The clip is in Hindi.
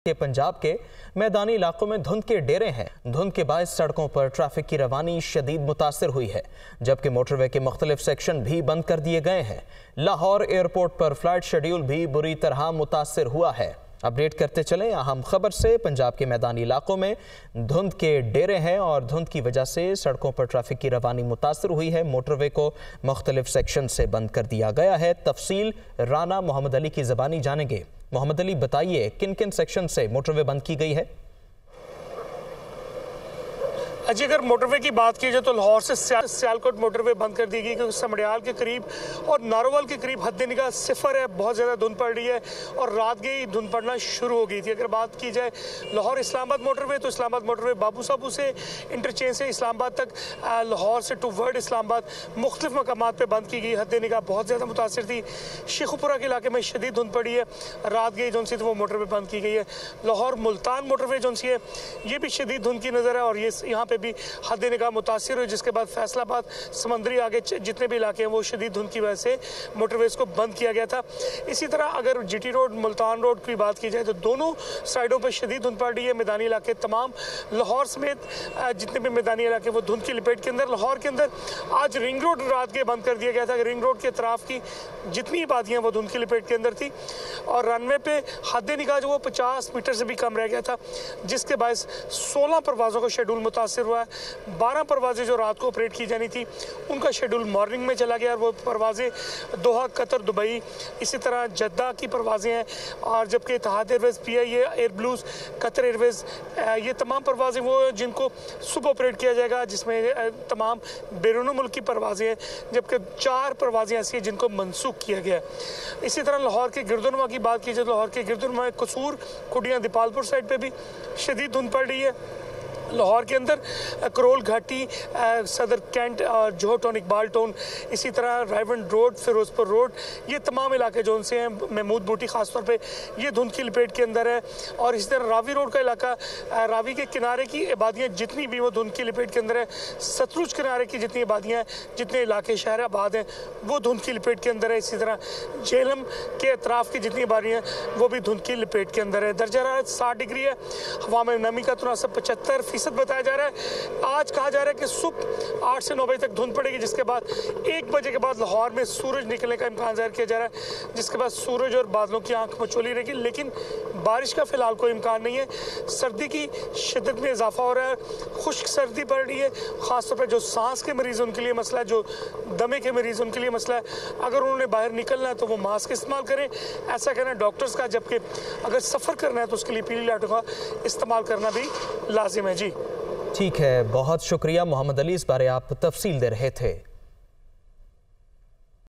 के पंजाब के मैदानी इलाकों में धुंध के डेरे हैं। धुंध के बायस सड़कों पर ट्रैफ़िक की रवानी शदीद मुतासर हुई है, जबकि मोटरवे के मुख्तलिफ़ सेक्शन भी बंद कर दिए गए हैं। लाहौर एयरपोर्ट पर फ़्लाइट शेड्यूल भी बुरी तरह मुतासर हुआ है। अपडेट करते चले अहम खबर से, पंजाब के मैदानी इलाकों में धुंध के डेरे हैं और धुंध की वजह से सड़कों पर ट्रैफ़िक की रवानी मुतासर हुई है। मोटरवे को मुख्तलिफ़ सेक्शन से बंद कर दिया गया है। तफसील राना मोहम्मद अली की जबानी जानेंगे। मोहम्मद अली बताइए किन किन सेक्शन से मोटरवे बंद की गई है? अजी अगर मोटरवे की बात की जाए तो लाहौर से सियालकोट मोटरवे बंद कर दी गई क्योंकि समड़ियाल के करीब और नारोवाल के करीब हद निगाह सिफर है, बहुत ज़्यादा धुंध पड़ रही है और रात गई धुंध पड़ना शुरू हो गई थी। अगर बात की जाए लाहौर इस्लामाबाद मोटरवे तो इस्लामाबाद मोटरवे बाबू साबू से इंटरचेंज से इस्लामाबाद तक लाहौर से टू वर्ड इस्लामाबाद मुख्तलिफ़ मकाम पर बंद की गई। हद निगाह बहुत ज़्यादा मुतासर थी। शेखुपुरा के इलाके में शदीद धुंध पड़ी है। रात गई जो सी तो वो मोटरवे बंद की गई है। लाहौर मुल्तान मोटरवे जो सी है, ये भी शदीद धुंध की नज़र है और ये यहाँ पे भी हद निगाह मुतासर हुई जिसके बाद फैसलाबाद समंदरी आगे जितने भी इलाके हैं, वो शदीद धुंध की वजह से मोटरवेज को बंद किया गया था। इसी तरह अगर जी रोड मुल्तान रोड की बात की जाए तो दोनों साइडों पर शदीद धुंध पड़ रही है। मैदानी इलाके तमाम लाहौर समेत जितने भी मैदानी इलाके, वो धुंध की लपेट के अंदर, लाहौर के अंदर आज रिंग रोड रात के बंद कर दिया गया था। रिंग रोड के अतराफ की जितनी आबादियाँ वो धुंध की लपेट के अंदर थी। और रनवे पे हद निगाह जो वो पचास मीटर से भी कम रह गया था, जिसके बायस सोलह परवाज़ों का शेड्यूल मुतासर हुआ। है बारह परवाज़ें जो रात को ऑपरेट की जानी थी, उनका शेड्यूल मॉर्निंग में चला गया और वो परवाज़ें दोहा, कतर, दुबई, इसी तरह जद्दा की परवाज़ें हैं। और जबकि Etihad Airways P I air blues, Qatar Airways ये तमाम परवाज़ें वो जिनको सुबह ऑपरेट किया जाएगा, जिसमें तमाम बैरून मुल्क की परवाज़ें हैं, जबकि चार परवाज़ें ऐसी हैं जिनको मनसूख किया गया इसी तरह लाहौर के गिरदुनमा की बात की जाए तो लाहौर के गिरदुनमा कसूर कुटियाँ दीपालपुर साइड पर भी शदीद धुंध पड़ रही है। लाहौर के अंदर करोल घाटी सदर कैंट और जोहटोन इकबाल टोन इसी तरह रायवन रोड, फिरोजपुर रोड, ये तमाम इलाके जो उनसे हैं, महमूद बूटी ख़ासतौर पर ये धुंध की लपेट के अंदर है। और इसी तरह रावी रोड का इलाका रावी के किनारे की आबादियाँ जितनी भी वो धुंध की लपेट के अंदर है, सतलुज किनारे की जितनी आबादियाँ हैं, जितने इलाके शहर आबाद हैं, वो धुंध की लपेट के अंदर है। इसी तरह झेलम के अतराफ़ की जितनी आबादियाँ हैं, वो भी धुंध की लपेट के अंदर है। दर्जा साठ डिग्री है, हवा में नमी का तुनासब पचहत्तर बताया जा रहा है। आज कहा जा रहा है कि सुबह आठ से नौ बजे तक धुंध पड़ेगी, जिसके बाद एक बजे के बाद लाहौर में सूरज निकलने का इम्कान ज़ाहिर किया जा रहा है, जिसके बाद सूरज और बादलों की आँख मचोली रहेगी। लेकिन बारिश का फ़िलहाल कोई इम्कान नहीं है। सर्दी की शिदत में इजाफा हो रहा है। खुश्क सर्दी पड़ रही है, ख़ासतौर पर जो सांस के मरीज़ उनके लिए मसला है, जो दमे के मरीज़ उनके लिए मसला है। अगर उन्होंने बाहर निकलना है तो वो मास्क इस्तेमाल करें। ऐसा कहना डॉक्टर्स का, जबकि अगर सफ़र करना है तो उसके लिए पीली लाटों का इस्तेमाल करना भी लाजिम है जी। ठीक है, बहुत शुक्रिया मोहम्मद अली, इस बारे आप तफसील दे रहे थे।